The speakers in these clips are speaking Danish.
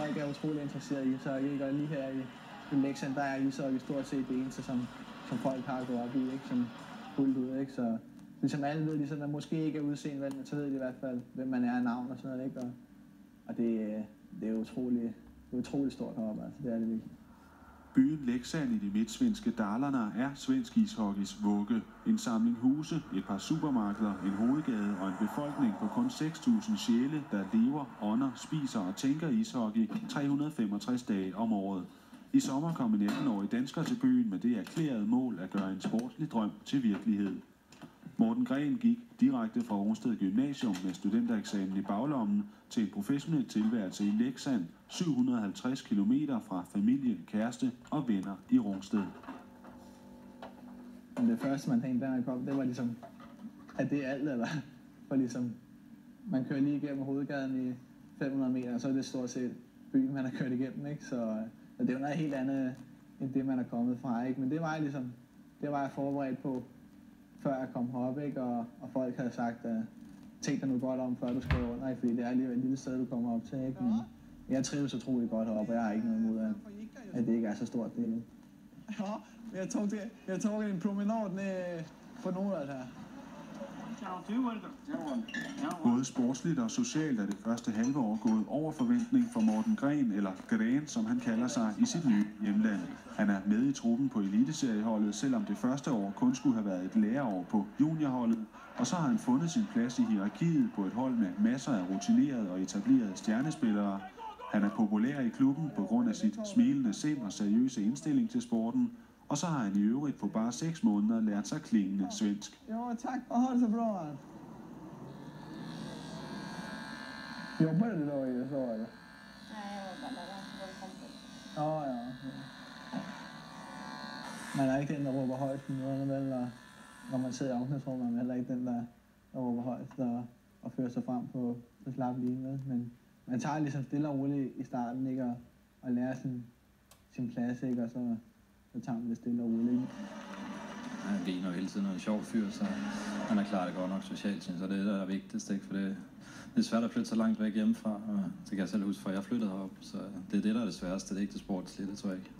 folk er utrolig interesseret i ishockey, jeg og lige her i, i Lexan, der er ishockey stort set det eneste, som, som folk har gået op i, ikke? Som fuldt ud, ikke? Så ligesom alle ved, ligesom, at måske ikke er udseende, men så ved de i hvert fald, hvem man er af navn og sådan noget, ikke? Og, og det, det er utrolig, det er utrolig stort heroppe, altså. Det er det virkelig. Byen Leksand i de midtsvenske Dalarna er svensk ishockeys vugge. En samling huse, et par supermarkeder, en hovedgade og en befolkning på kun 6.000 sjæle, der lever, ånder, spiser og tænker ishockey 365 dage om året. I sommer kom en 18-årig dansker til byen med det erklærede mål at gøre en sportslig drøm til virkelighed. Morten Gren gik direkte fra Rungsted Gymnasium med studentereksamen i baglommen til en professionel tilværelse i Leksand, 750 km fra familie, kæreste og venner i Rungsted. Det første, man tænkte, da man kom, det var ligesom, at det er alt, eller for ligesom, man kører lige igennem hovedgaden i 500 meter, og så er det stort set byen, man har kørt igennem, ikke? Så, så det er jo noget helt andet, end det, man er kommet fra, ikke? Men det var jeg ligesom, det var jeg forberedt på, før jeg kom herop, ikke? Og, og folk havde sagt, at tænk dig nu godt om, før du skriver under, fordi det er alligevel et lille sted, du kommer op til, ikke? Men jeg trives utrolig godt heroppe, og jeg har ikke noget imod, at, at det ikke er så stort det. Ja, jeg tog, det, jeg tog en promenade ned øh, på Nordland her. Både sportsligt og socialt er det første halve år gået over forventning for Morten Gren, eller Gren, som han kalder sig, i sit nye hjemland. Han er med i truppen på eliteserieholdet, selvom det første år kun skulle have været et læreår på juniorholdet, og så har han fundet sin plads i hierarkiet på et hold med masser af rutinerede og etablerede stjernespillere. Han er populær i klubben på grund af sit smilende sind og seriøse indstilling til sporten, og så har han i øvrigt på bare 6 måneder lært sig klingende svensk. Jo, tack. Och ha det så bra. Jobbar du då i USA eller? Nej, jag var bara där. Var kompis. Ja, ja. Man er ikke den, der råber højt noget, vel? Og når man sidder i omklædningsrummet, er man heller ikke den, der, der råber højt og, og fører sig frem på, på slap lige med. Men man tager ligesom stille og roligt i starten, ikke? Og, og lærer sin, sin plads, ikke? Og så, så tager man det stille og roligt. Ikke? Han griner jo hele tiden og er en sjov fyr, så han er klar det godt nok socialt, synes jeg. Det er det, der er vigtigst, ikke? For det, det er svært at flytte så langt væk hjemmefra, og det kan jeg selv huske, for jeg flyttede herop, så det er det, der er det sværeste. Det er ikke det sportslige, det tror jeg ikke.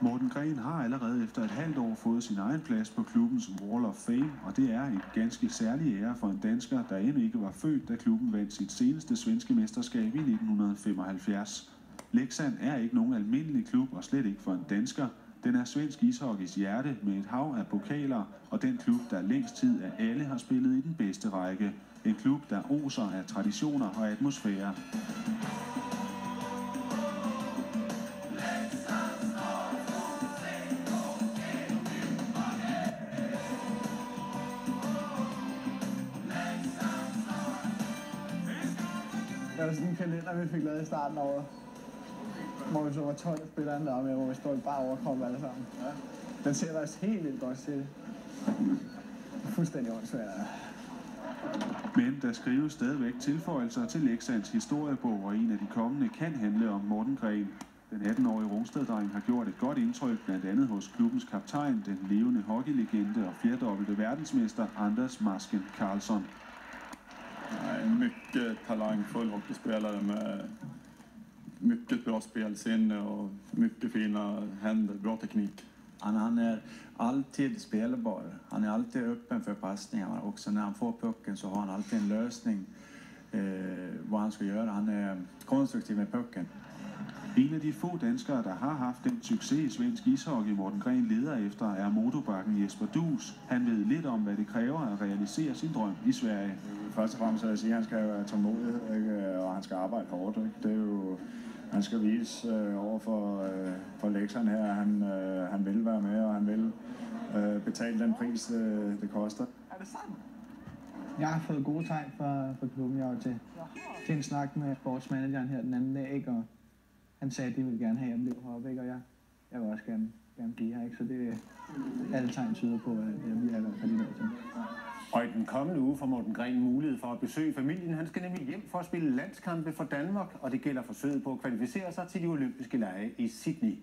Morten Gren har allerede efter et halvt år fået sin egen plads på klubbens Wall of Fame, og det er en ganske særlig ære for en dansker, der endnu ikke var født, da klubben vandt sit seneste svenske mesterskab i 1975. Leksand er ikke nogen almindelig klub, og slet ikke for en dansker. Den er svensk ishockeys hjerte med et hav af pokaler, og den klub, der længst tid af alle har spillet i den bedste række. En klub, der oser af traditioner og atmosfære. Der er sådan en kalender, vi fik lavet i starten af året. Så var 12 spillere der med, hvor vi står i bare overkrop alle sammen. Ja. Den sætter os helt vildt godt til det. Fuldstændig åndssvagt. Men der skrives stadigvæk tilføjelser til Leksands historiebog, og en af de kommende kan handle om Morten Gren. Den 18-årige Rungstedreng har gjort et godt indtryk, blandt andet hos klubbens kaptajn, den levende hockeylegende og fjerdobbelte verdensmester Anders Masken Karlsson. Nej, En mycket talangfull hockeyspelare med mycket bra spelsinne och mycket fina händer, bra teknik. Han, han är alltid spelbar. Han är alltid öppen för passningar. Också när han får pucken så har han alltid en lösning eh, vad han ska göra. Han är konstruktiv med pucken. En af de få danskere, der har haft den succes i svensk ishockey, Morten Gren leder efter, er motorbakken Jesper Dus. Han ved lidt om, hvad det kræver at realisere sin drøm i Sverige. Først og fremmest vil jeg sige, at han skal være tålmodig, ikke? og han skal arbejde hårdt. Ikke? Det er jo, han skal vise øh, over for, øh, for Leksand her, at han, øh, han vil være med, og han vil øh, betale den pris, øh, det koster. Er det sandt? Jeg har fået gode tegn fra, fra klubben. Jeg var til, til en snak med sportsmanageren her den anden dag, ikke? og han sagde, at de ville gerne have, at jeg blev heroppe, ikke? og jeg, jeg vil også gerne, gerne blive her. Ikke? Så det alle tegn tyder på, at jeg bliver i hvert fald i dag til. Og i den kommende uge får Morten Gren mulighed for at besøge familien. Han skal nemlig hjem for at spille landskampe for Danmark, og det gælder forsøget på at kvalificere sig til de olympiske lege i Sydney.